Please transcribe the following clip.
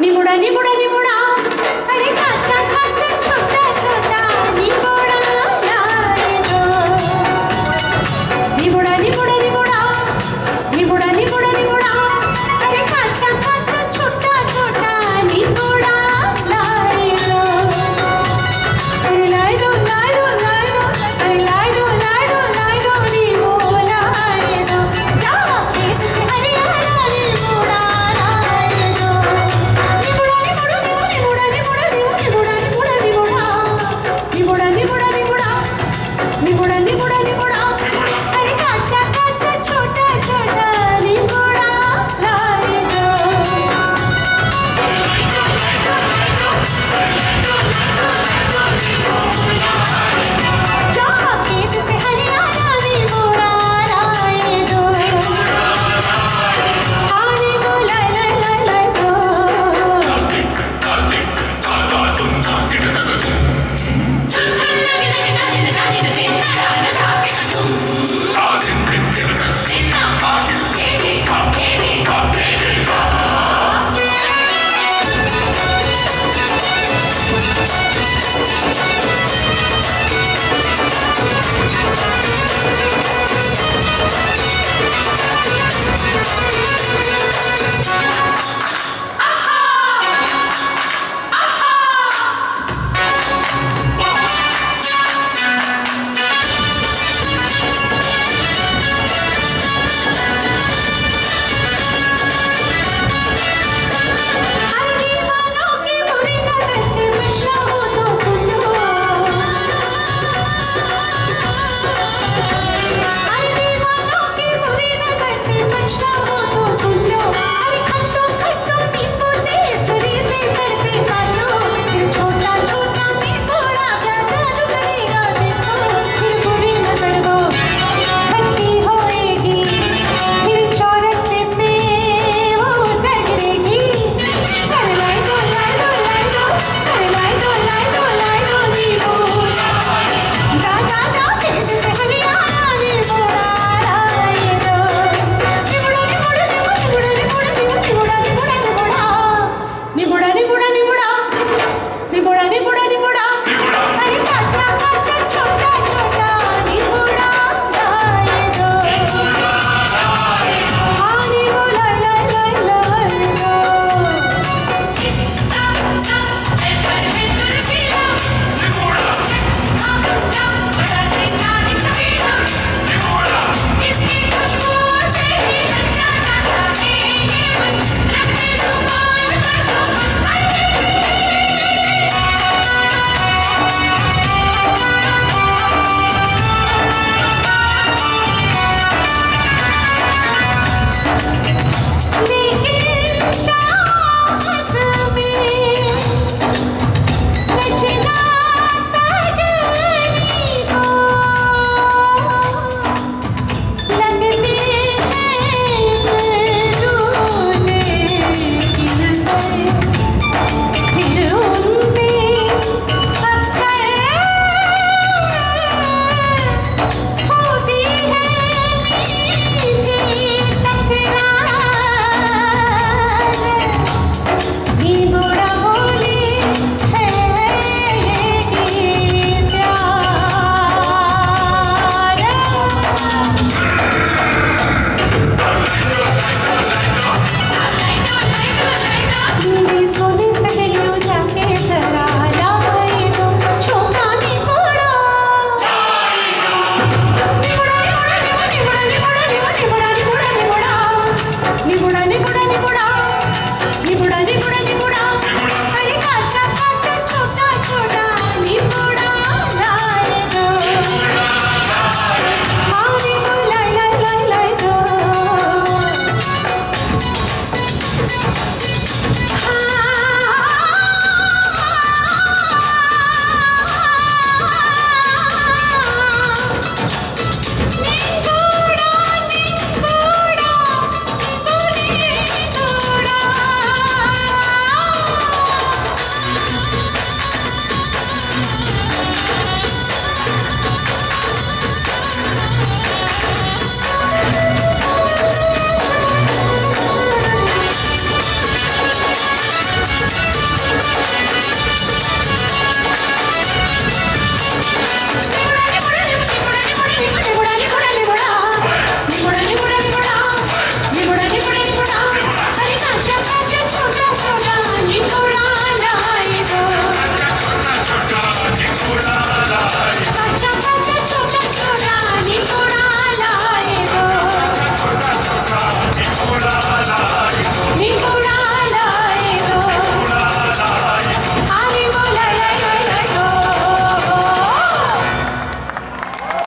निमुड़ा निमुड़ा निमुड़ा। Krishna. నిపుణ నిపుణ